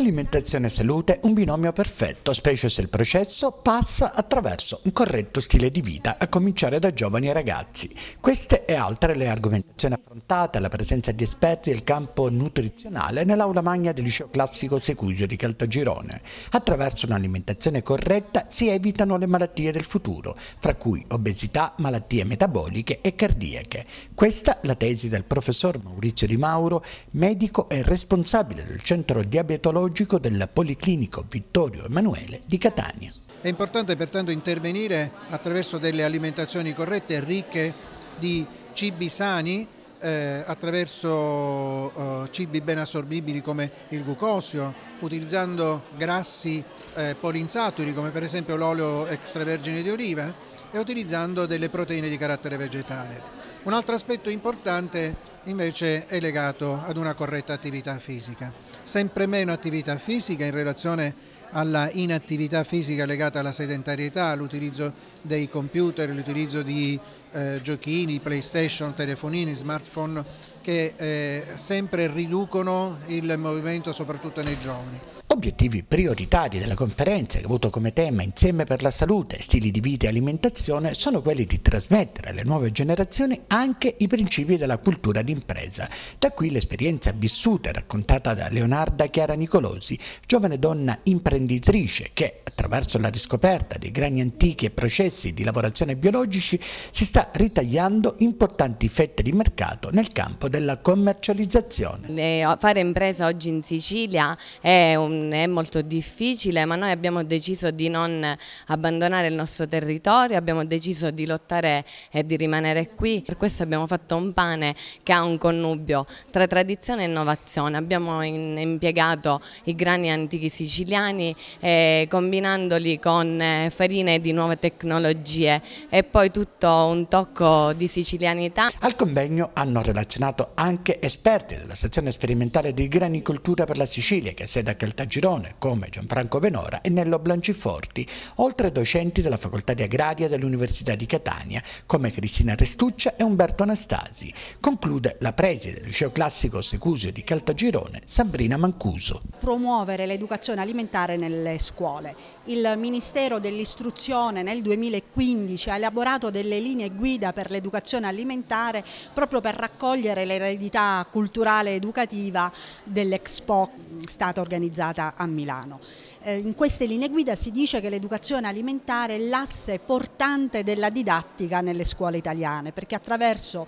Alimentazione e salute, un binomio perfetto, specie se il processo passa attraverso un corretto stile di vita, a cominciare da giovani e ragazzi. Queste e altre le argomentazioni affrontate alla presenza di esperti del campo nutrizionale nell'aula magna del liceo classico Secusio di Caltagirone. Attraverso un'alimentazione corretta si evitano le malattie del futuro, fra cui obesità, malattie metaboliche e cardiache. Questa la tesi del professor Maurizio Di Mauro, medico e responsabile del centro diabetologico oncologico del Policlinico Vittorio Emanuele di Catania. È importante pertanto intervenire attraverso delle alimentazioni corrette e ricche di cibi sani eh, attraverso eh, cibi ben assorbibili come il glucosio, utilizzando grassi eh, polinsaturi come per esempio l'olio extravergine di oliva e utilizzando delle proteine di carattere vegetale. Un altro aspetto importante invece è legato ad una corretta attività fisica sempre meno attività fisica in relazione alla inattività fisica legata alla sedentarietà, all'utilizzo dei computer, all'utilizzo di eh, giochini, playstation, telefonini, smartphone che eh, sempre riducono il movimento soprattutto nei giovani. Obiettivi prioritari della conferenza che ha avuto come tema Insieme per la salute, stili di vita e alimentazione sono quelli di trasmettere alle nuove generazioni anche i principi della cultura d'impresa. Da qui l'esperienza vissuta e raccontata da Leonarda Chiara Nicolosi, giovane donna imprenditrice che attraverso la riscoperta dei grani antichi e processi di lavorazione biologici si sta ritagliando importanti fette di mercato nel campo della commercializzazione. Fare impresa oggi in Sicilia è un è molto difficile, ma noi abbiamo deciso di non abbandonare il nostro territorio, abbiamo deciso di lottare e di rimanere qui. Per questo abbiamo fatto un pane che ha un connubio tra tradizione e innovazione. Abbiamo impiegato i grani antichi siciliani eh, combinandoli con eh, farine di nuove tecnologie e poi tutto un tocco di sicilianità. Al convegno hanno relazionato anche esperti della stazione sperimentale di granicoltura per la Sicilia che è sede a Caltagirone Girone, come Gianfranco Venora e Nello Blanciforti, oltre docenti della Facoltà di Agraria dell'Università di Catania, come Cristina Restuccia e Umberto Anastasi. Conclude la preside del liceo classico Secusio di Caltagirone, Sabrina Mancuso. Promuovere l'educazione alimentare nelle scuole. Il Ministero dell'Istruzione nel 2015 ha elaborato delle linee guida per l'educazione alimentare proprio per raccogliere l'eredità culturale e educativa dell'Expo stata organizzata realizzata a Milano. Eh, in queste linee guida si dice che l'educazione alimentare è l'asse portante della didattica nelle scuole italiane, perché attraverso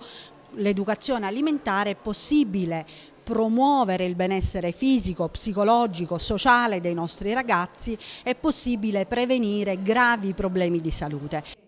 l'educazione alimentare è possibile promuovere il benessere fisico, psicologico, sociale dei nostri ragazzi, è possibile prevenire gravi problemi di salute.